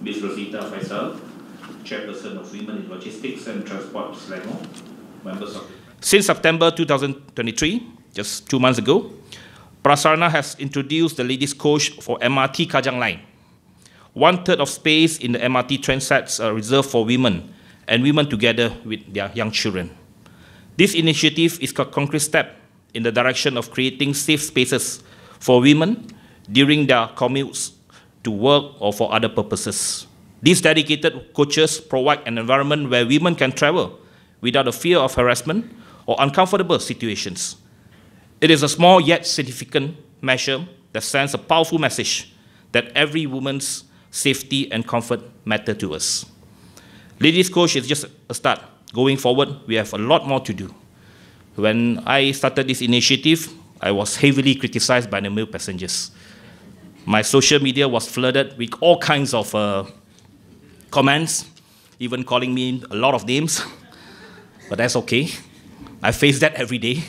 Ms. Rosita Faisal, Chairperson of Women in Logistics and Transport Selangor, members of Since September 2023, just two months ago, Prasarana has introduced the ladies coach for MRT Kajang Line. One third of space in the MRT train sets are reserved for women and women together with their young children. This initiative is a concrete step in the direction of creating safe spaces for women during their commutes to work or for other purposes. These dedicated coaches provide an environment where women can travel without a fear of harassment or uncomfortable situations. It is a small yet significant measure that sends a powerful message that every woman's safety and comfort matter to us. Ladies Coach is just a start. Going forward, we have a lot more to do. When I started this initiative, I was heavily criticized by the male passengers. My social media was flooded with all kinds of uh, comments, even calling me a lot of names. But that's okay. I face that every day.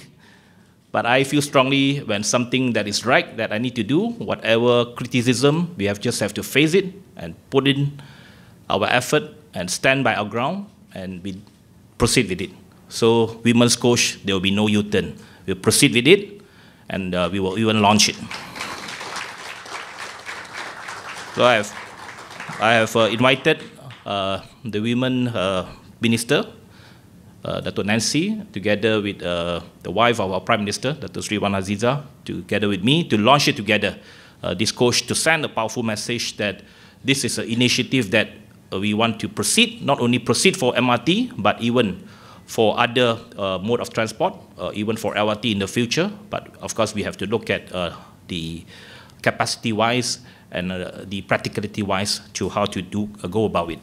But I feel strongly when something that is right that I need to do, whatever criticism, we have just have to face it and put in our effort and stand by our ground and we proceed with it. So women's coach, there will be no U-turn. We'll proceed with it and uh, we will even launch it. So I have, I have uh, invited uh, the women uh, minister, uh, Dr. Nancy, together with uh, the wife of our Prime Minister, Dr. Sri Wan Azizah, together with me, to launch it together. Uh, this coach to send a powerful message that this is an initiative that we want to proceed, not only proceed for MRT, but even for other uh, mode of transport, uh, even for LRT in the future. But of course, we have to look at uh, the capacity-wise and uh, the practicality-wise to how to do uh, go about it.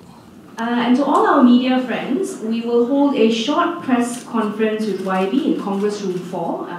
Uh, and to all our media friends, we will hold a short press conference with YB in Congress Room 4.